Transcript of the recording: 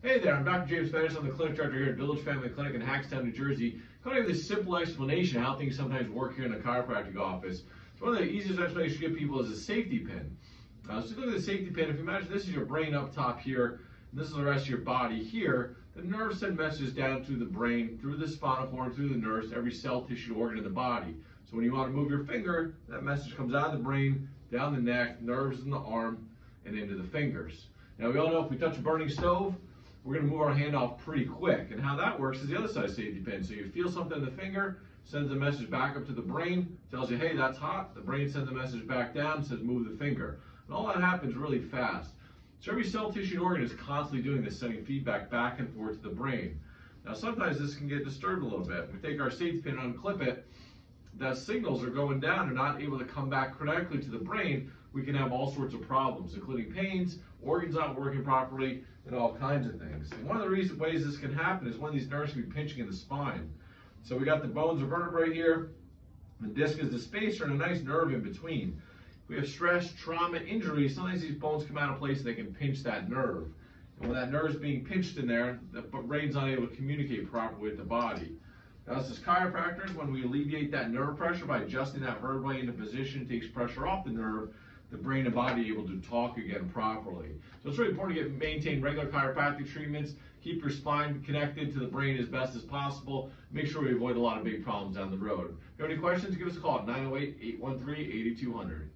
Hey there, I'm Dr. James Fedich. I'm the clinic director here at Village Family Clinic in Hackettstown, New Jersey. I'm going Kind of this simple explanation how things sometimes work here in the chiropractic office. One of the easiest explanations to give people is a safety pin. Uh, so look at the safety pin. If you imagine this is your brain up top here, and this is the rest of your body here, the nerves send messages down to the brain, through the spinal cord, through the nerves, every cell, tissue, organ in the body. So when you want to move your finger, that message comes out of the brain, down the neck, nerves in the arm, and into the fingers. Now we all know if we touch a burning stove, we're going to move our hand off pretty quick. And how that works is the other side safety pin. So you feel something in the finger, sends a message back up to the brain, tells you, hey, that's hot. The brain sends a message back down, says move the finger. And all that happens really fast. So every cell, tissue, and organ is constantly doing this, sending feedback back and forth to the brain. Now sometimes this can get disturbed a little bit. We take our safety pin and unclip it, the signals are going down and not able to come back correctly to the brain, we can have all sorts of problems, including pains, organs not working properly, and all kinds of things. And one of the reason, ways this can happen is when these nerves can be pinching in the spine. So we got the bones or vertebrae here, the disc is the spacer and a nice nerve in between. We have stress, trauma, injury, sometimes these bones come out of place and they can pinch that nerve. And when that nerve is being pinched in there, the brain's not able to communicate properly with the body. Us as chiropractors, when we alleviate that nerve pressure by adjusting that vertebrae into position, it takes pressure off the nerve, the brain and body able to talk again properly. So it's really important to get maintain regular chiropractic treatments, keep your spine connected to the brain as best as possible, make sure we avoid a lot of big problems down the road. If you have any questions, give us a call at 908 813 8200.